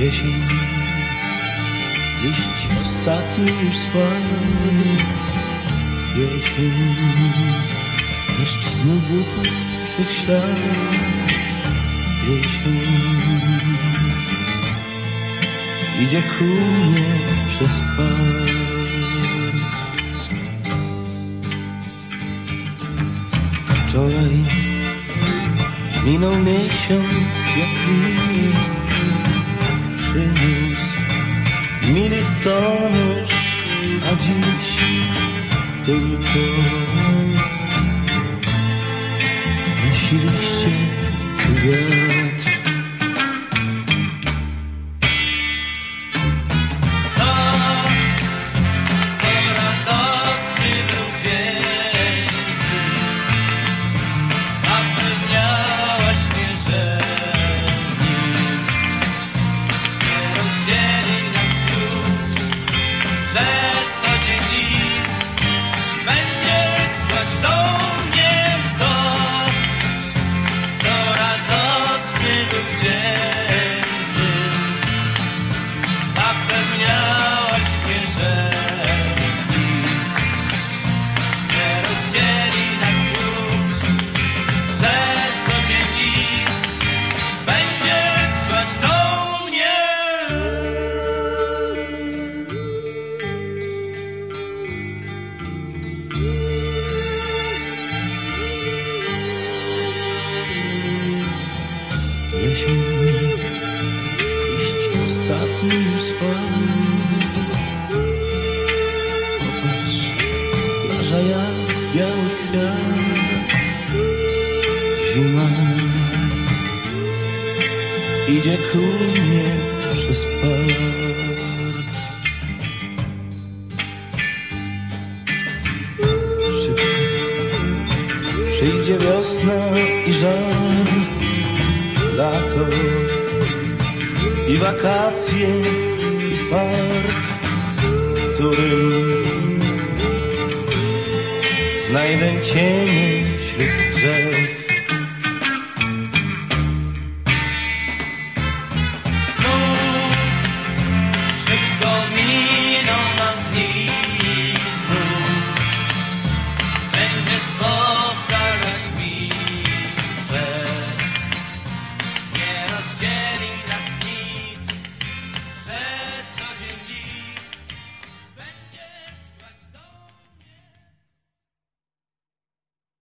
Jesień, liść ostatni już spadł. Jesień, deszcz znów butów twych ślad. Jesień, idzie ku mnie przez park. Wczoraj minął miesiąc jak list estamos allí dentro. Şirikçe güven Jesień, liść ostatni już spadł. Popatrz, plaża jak biały kwiat. Zima idzie ku mnie przez park. Przyjdzie wiosna i żar lato i wakacje i park, którym znajdę cienie Yeah.